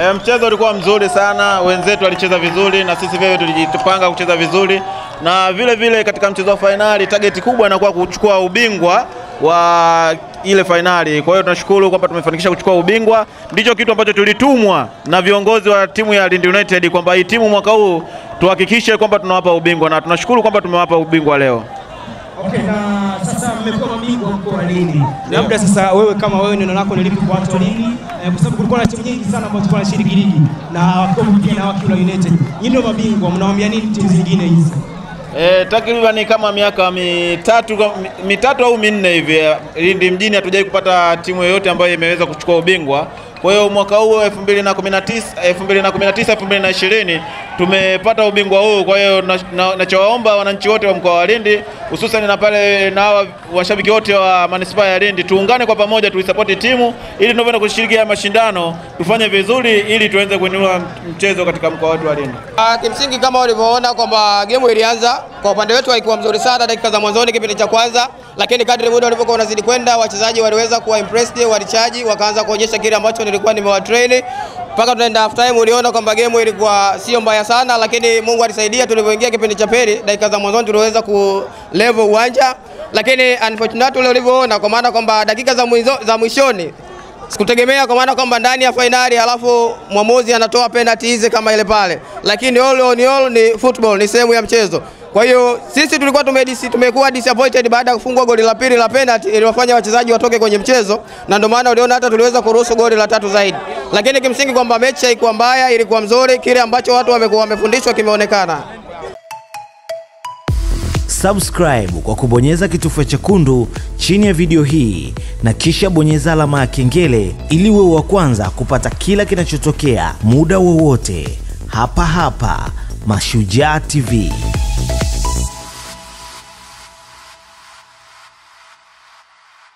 E, mchezo ulikuwa mzuri sana, wenzetu walicheza vizuri na sisi vile tulijipanga kucheza vizuri, na vile vile katika mchezo wa fainali target kubwa inakuwa kuchukua ubingwa wa ile fainali. Kwa hiyo tunashukuru kwamba tumefanikisha kuchukua ubingwa, ndicho kitu ambacho tulitumwa na viongozi wa timu ya Lindi United kwamba hii timu mwaka huu tuhakikishe kwamba tunawapa ubingwa, na tunashukuru kwamba tumewapa ubingwa leo. Okay, na sasa mmekuwa mabingwa wa. Labda sasa wewe kama wewe neno lako ni lipi kwa watu wa? Eh, kwa sababu kulikuwa na timu nyingi sana ambazo zilikuwa zinashiriki ligi na wakiwa pia na wako United. Nyinyi ndio mabingwa, mnawaambia nini timu zingine hizi? E, takriban kama miaka mitatu, mitatu au minne hivi Lindi mjini hatujai kupata timu yoyote ambayo imeweza kuchukua ubingwa. Kwa hiyo mwaka huu 2019 2019 2020 tumepata ubingwa huu. Kwa hiyo nachowaomba na, na wananchi wote wa mkoa wa Lindi hususan na pale na hawa washabiki wote wa manispaa ya Lindi tuungane kwa pamoja, tuisapoti timu ili tunavyoenda kushiriki haya mashindano tufanye vizuri ili tuweze kuinua mchezo katika mkoa wetu wa Lindi. Uh, kimsingi kama ulivyoona kwamba game ilianza kwa upande wetu haikuwa mzuri sana dakika za mwanzoni kipindi cha kwanza, lakini kadri muda ulivyokuwa unazidi kwenda wachezaji waliweza kuwa impressed, walichaji wakaanza kuonyesha kile ambacho nilikuwa nimewatrain mpaka tunaenda half time. Uliona kwamba game ilikuwa sio mbaya sana, lakini Mungu alisaidia. Tulivyoingia kipindi cha pili, dakika za mwanzoni tuliweza ku level uwanja, lakini unfortunately ulivyoona, kwa maana kwamba dakika za, mwizo, za mwishoni sikutegemea kwa maana kwamba ndani ya fainali halafu mwamuzi anatoa penalty hizi kama ile pale, lakini all on all ni football, ni sehemu ya mchezo. Kwa hiyo sisi tulikuwa tumedisi, tumekuwa disappointed baada ya kufungwa goli la pili la penalty iliwafanya wachezaji watoke kwenye mchezo, na ndio maana uliona hata tuliweza kuruhusu goli la tatu zaidi, lakini kimsingi kwamba mechi haikuwa mbaya, ilikuwa mzuri. Kile ambacho watu wamekuwa wamefundishwa kimeonekana. Subscribe kwa kubonyeza kitufe chekundu chini ya video hii na kisha bonyeza alama ya kengele ili uwe wa kwanza kupata kila kinachotokea muda wowote hapa hapa Mashujaa TV.